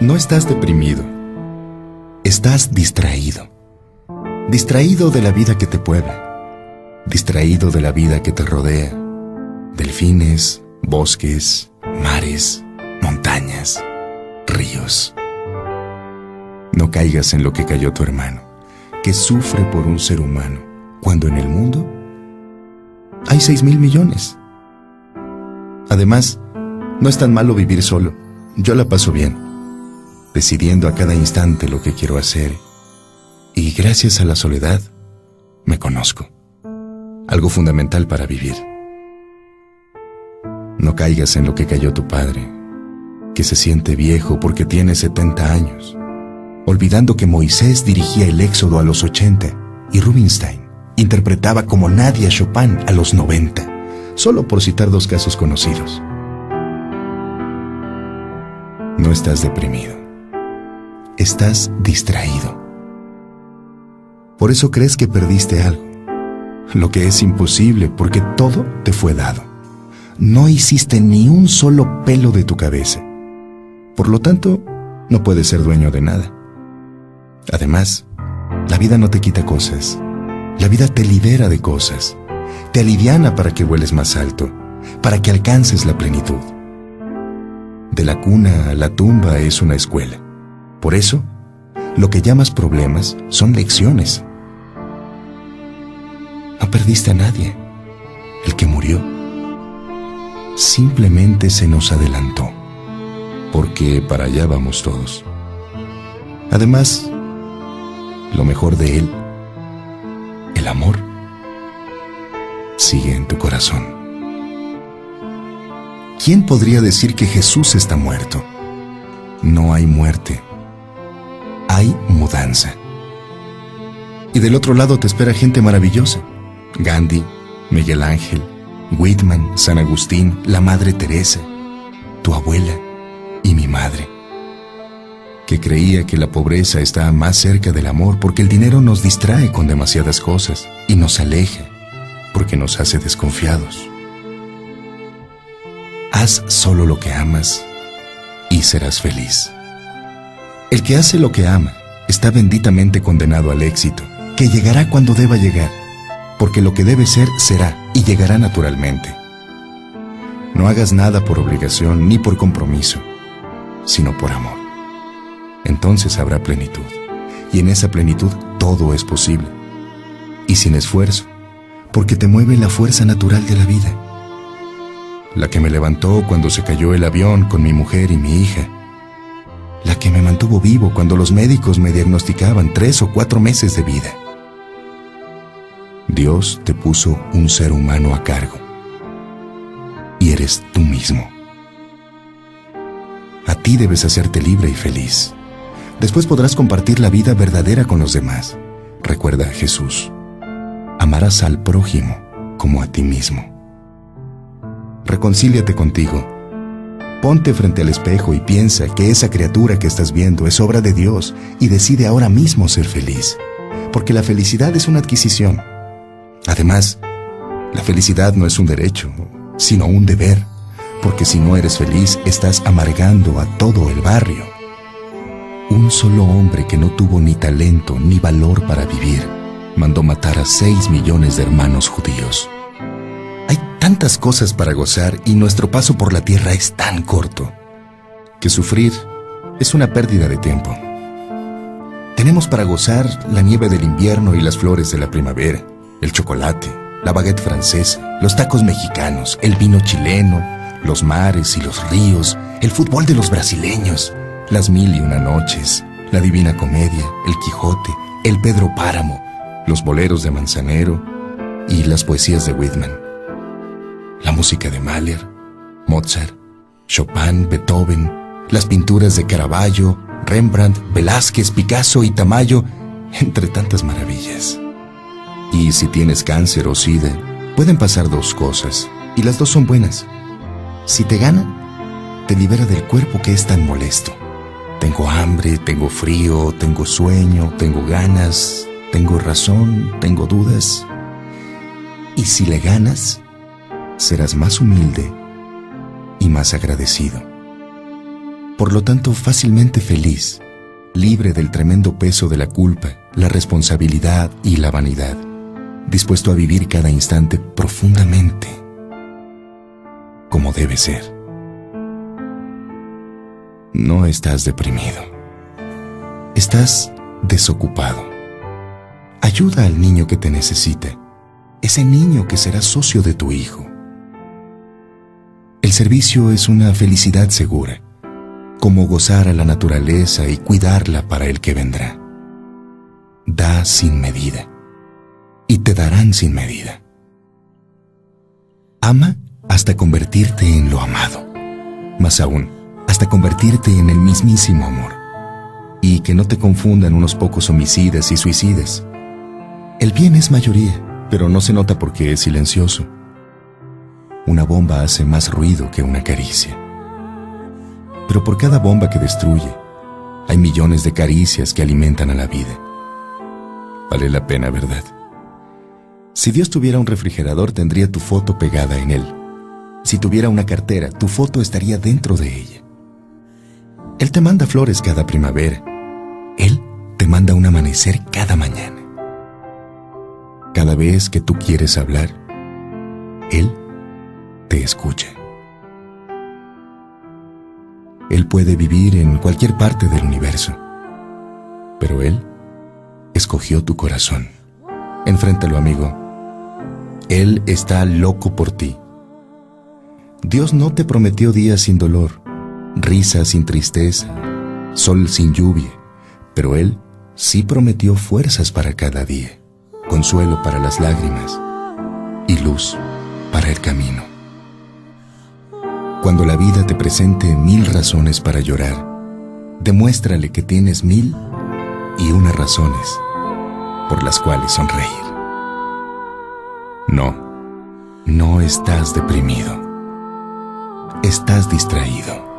No estás deprimido. Estás distraído. Distraído de la vida que te puebla. Distraído de la vida que te rodea. Delfines, bosques, mares, montañas, ríos. No caigas en lo que cayó tu hermano, que sufre por un ser humano, cuando en el mundo hay seis mil millones. Además, no es tan malo vivir solo. Yo la paso bien, decidiendo a cada instante lo que quiero hacer. Y gracias a la soledad, me conozco. Algo fundamental para vivir. No caigas en lo que cayó tu padre, que se siente viejo porque tiene 70 años, olvidando que Moisés dirigía el éxodo a los 80 y Rubinstein interpretaba como nadie a Chopin a los 90, solo por citar dos casos conocidos. No estás deprimido. Estás distraído. Por eso crees que perdiste algo, lo que es imposible porque todo te fue dado. No hiciste ni un solo pelo de tu cabeza. Por lo tanto, no puedes ser dueño de nada. Además, la vida no te quita cosas. La vida te libera de cosas. Te aliviana para que vueles más alto, para que alcances la plenitud. De la cuna a la tumba es una escuela. Por eso, lo que llamas problemas son lecciones. No perdiste a nadie. El que murió simplemente se nos adelantó, porque para allá vamos todos. Además, lo mejor de él, el amor, sigue en tu corazón. ¿Quién podría decir que Jesús está muerto? No hay muerte. Hay mudanza. Y del otro lado te espera gente maravillosa. Gandhi, Miguel Ángel, Whitman, San Agustín, la Madre Teresa, tu abuela y mi madre, que creía que la pobreza está más cerca del amor porque el dinero nos distrae con demasiadas cosas y nos aleja porque nos hace desconfiados. Haz solo lo que amas y serás feliz. El que hace lo que ama está benditamente condenado al éxito, que llegará cuando deba llegar, porque lo que debe ser será y llegará naturalmente. No hagas nada por obligación ni por compromiso, sino por amor. Entonces habrá plenitud, y en esa plenitud todo es posible, y sin esfuerzo, porque te mueve la fuerza natural de la vida la que me levantó cuando se cayó el avión con mi mujer y mi hija, la que me mantuvo vivo cuando los médicos me diagnosticaban tres o cuatro meses de vida. Dios te puso un ser humano a cargo y eres tú mismo. A ti debes hacerte libre y feliz. Después podrás compartir la vida verdadera con los demás. Recuerda a Jesús. Amarás al prójimo como a ti mismo reconcíliate contigo. Ponte frente al espejo y piensa que esa criatura que estás viendo es obra de Dios y decide ahora mismo ser feliz, porque la felicidad es una adquisición. Además, la felicidad no es un derecho, sino un deber, porque si no eres feliz estás amargando a todo el barrio. Un solo hombre que no tuvo ni talento ni valor para vivir mandó matar a seis millones de hermanos judíos tantas cosas para gozar y nuestro paso por la tierra es tan corto que sufrir es una pérdida de tiempo. Tenemos para gozar la nieve del invierno y las flores de la primavera, el chocolate, la baguette francesa, los tacos mexicanos, el vino chileno, los mares y los ríos, el fútbol de los brasileños, las mil y una noches, la divina comedia, el Quijote, el Pedro Páramo, los boleros de Manzanero y las poesías de Whitman la música de Mahler, Mozart, Chopin, Beethoven, las pinturas de Caravaggio, Rembrandt, Velázquez, Picasso y Tamayo, entre tantas maravillas. Y si tienes cáncer o sida, pueden pasar dos cosas, y las dos son buenas. Si te gana, te libera del cuerpo que es tan molesto. Tengo hambre, tengo frío, tengo sueño, tengo ganas, tengo razón, tengo dudas. Y si le ganas, serás más humilde y más agradecido. por lo tanto fácilmente feliz, libre del tremendo peso de la culpa, la responsabilidad y la vanidad, dispuesto a vivir cada instante profundamente, como debe ser. No estás deprimido. Estás desocupado. Ayuda al niño que te necesita, ese niño que será socio de tu hijo. El servicio es una felicidad segura, como gozar a la naturaleza y cuidarla para el que vendrá. Da sin medida, y te darán sin medida. Ama hasta convertirte en lo amado, más aún, hasta convertirte en el mismísimo amor. Y que no te confundan unos pocos homicidas y suicidas. El bien es mayoría, pero no se nota porque es silencioso una bomba hace más ruido que una caricia. Pero por cada bomba que destruye, hay millones de caricias que alimentan a la vida. Vale la pena, ¿verdad? Si Dios tuviera un refrigerador, tendría tu foto pegada en él. Si tuviera una cartera, tu foto estaría dentro de ella. Él te manda flores cada primavera. Él te manda un amanecer cada mañana. Cada vez que tú quieres hablar, Él te escucha. Él puede vivir en cualquier parte del universo, pero Él escogió tu corazón. Enfréntalo, amigo. Él está loco por ti. Dios no te prometió días sin dolor, risa sin tristeza, sol sin lluvia, pero Él sí prometió fuerzas para cada día, consuelo para las lágrimas y luz para el camino. Cuando la vida te presente mil razones para llorar, demuéstrale que tienes mil y una razones por las cuales sonreír. No, no estás deprimido. Estás distraído.